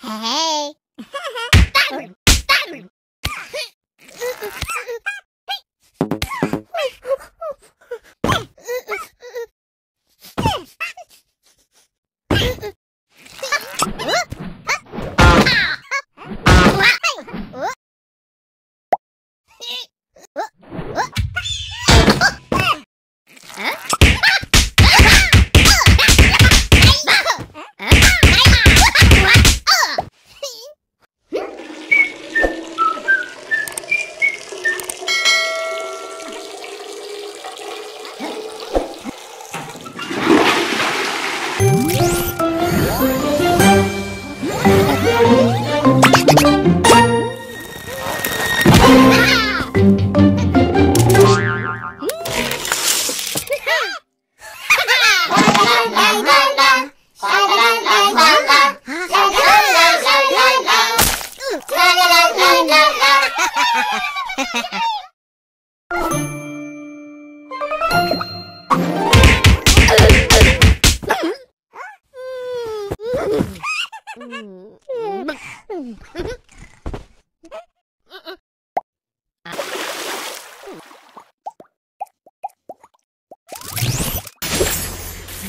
Hey. Hả?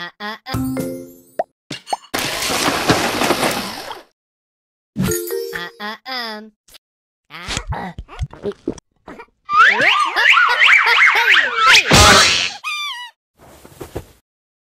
À à à. À à. Ờ. À.